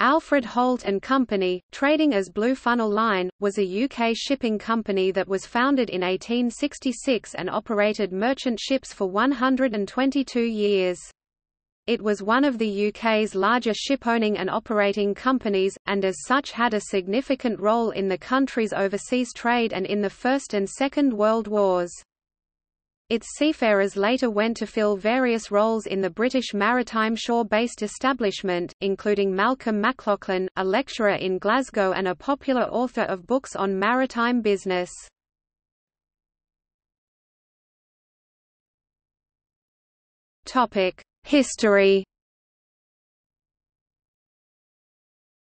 Alfred Holt and Company, trading as Blue Funnel Line, was a UK shipping company that was founded in 1866 and operated merchant ships for 122 years. It was one of the UK's larger shipowning and operating companies, and as such had a significant role in the country's overseas trade and in the First and Second World Wars. Its seafarers later went to fill various roles in the British maritime shore-based establishment, including Malcolm McLachlan, a lecturer in Glasgow and a popular author of books on maritime business. History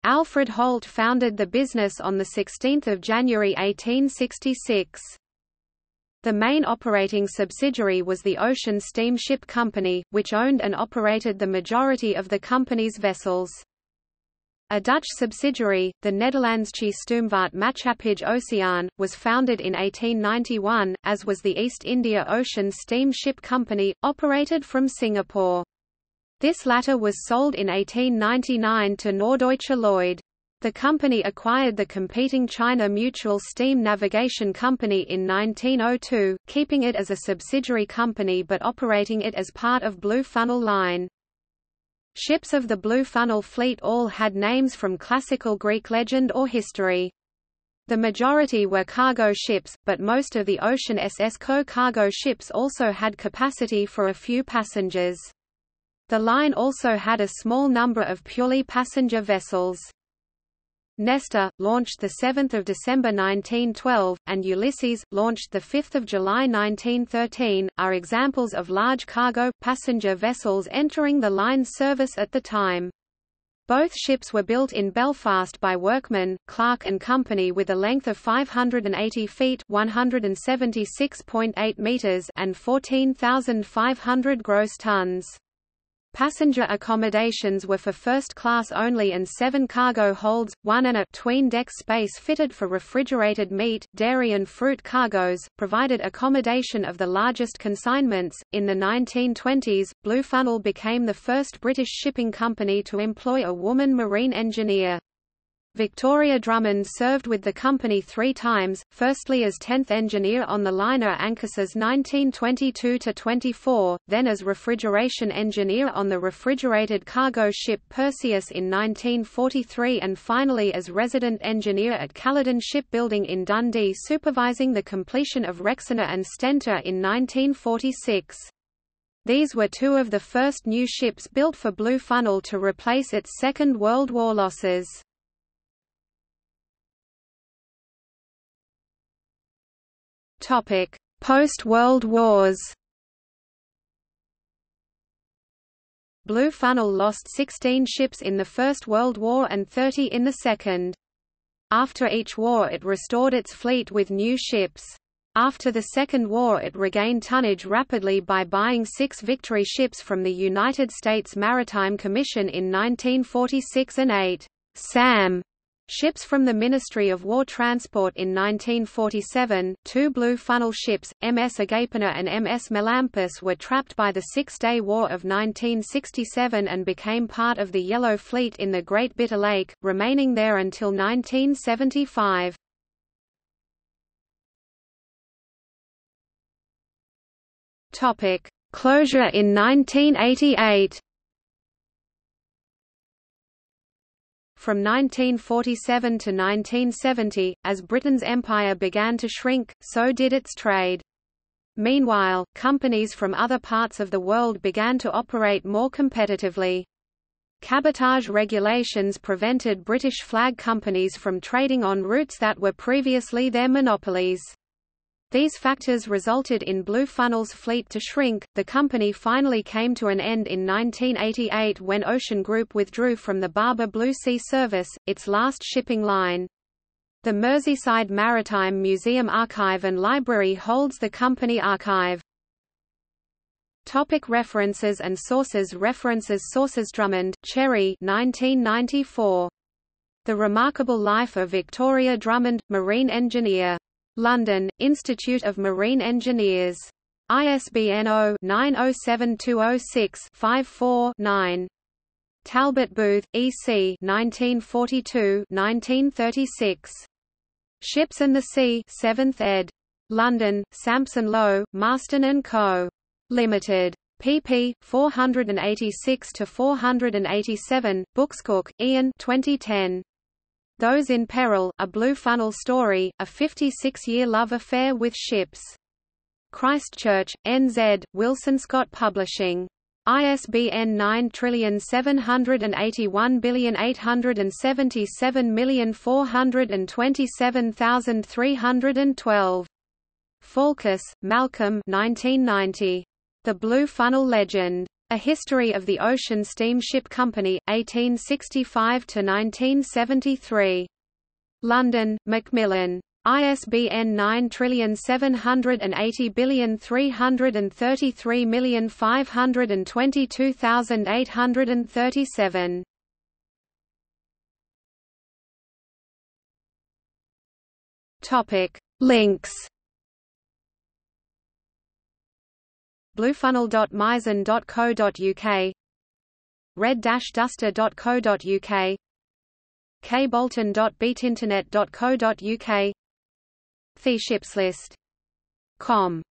Alfred Holt founded the business on 16 January 1866. The main operating subsidiary was the Ocean Steamship Company, which owned and operated the majority of the company's vessels. A Dutch subsidiary, the Nederlandsche Stoomvaart Maatschappij Oceaan, was founded in 1891, as was the East India Ocean Steamship Company, operated from Singapore. This latter was sold in 1899 to Norddeutsche Lloyd. The company acquired the competing China Mutual Steam Navigation Company in 1902, keeping it as a subsidiary company but operating it as part of Blue Funnel Line. Ships of the Blue Funnel fleet all had names from classical Greek legend or history. The majority were cargo ships, but most of the Ocean SS Co cargo ships also had capacity for a few passengers. The line also had a small number of purely passenger vessels. Nestor, launched 7 December 1912, and Ulysses, launched 5 July 1913, are examples of large cargo, passenger vessels entering the line's service at the time. Both ships were built in Belfast by Workman, Clark and Company with a length of 580 feet (176.8 meters) and 14,500 gross tons. Passenger accommodations were for first class only and seven cargo holds, one and a tween deck space fitted for refrigerated meat, dairy and fruit cargoes, provided accommodation of the largest consignments. In the 1920s, Blue Funnel became the first British shipping company to employ a woman marine engineer. Victoria Drummond served with the company three times, firstly as 10th engineer on the liner Anchises 1922–24, then as refrigeration engineer on the refrigerated cargo ship Perseus in 1943 and finally as resident engineer at Caledon Shipbuilding in Dundee supervising the completion of Rhexenor and Stentor in 1946. These were two of the first new ships built for Blue Funnel to replace its Second World War losses. Post-World Wars Blue Funnel lost 16 ships in the First World War and 30 in the Second. After each war it restored its fleet with new ships. After the Second War it regained tonnage rapidly by buying six Victory ships from the United States Maritime Commission in 1946 and eight SAM Ships from the Ministry of War Transport in 1947, two Blue Funnel ships, MS Agapenor and MS Melampus were trapped by the Six-Day War of 1967 and became part of the Yellow Fleet in the Great Bitter Lake, remaining there until 1975. Closure in 1988 From 1947 to 1970, as Britain's empire began to shrink, so did its trade. Meanwhile, companies from other parts of the world began to operate more competitively. Cabotage regulations prevented British flag companies from trading on routes that were previously their monopolies. These factors resulted in Blue Funnel's fleet to shrink. The company finally came to an end in 1988 when Ocean Group withdrew from the Barber Blue Sea service, its last shipping line. The Merseyside Maritime Museum Archive and Library holds the company archive. Topic references and sources References Sources Drummond, Cherry 1994. The Remarkable Life of Victoria Drummond, Marine Engineer. London, Institute of Marine Engineers. ISBN 0-907206-54-9. Talbot Booth, E.C. 1942-1936. Ships and the Sea 7th ed. London, Sampson Low, Marston & Co. Limited. pp. 486–487, Bookscook, Ian 2010. Those in Peril, A Blue Funnel Story, a 56-year love affair with ships. Christchurch, NZ, Wilson Scott Publishing. ISBN 9781877427312. Falkus, Malcolm 1990. The Blue Funnel Legend. A History of the Ocean Steamship Company, 1865–1973. London, Macmillan. ISBN 9780333522837. Topic Links bluefunnel.misen.co.uk red-duster.co.uk kbolton.beatinternet.co.uk TheShipsList.com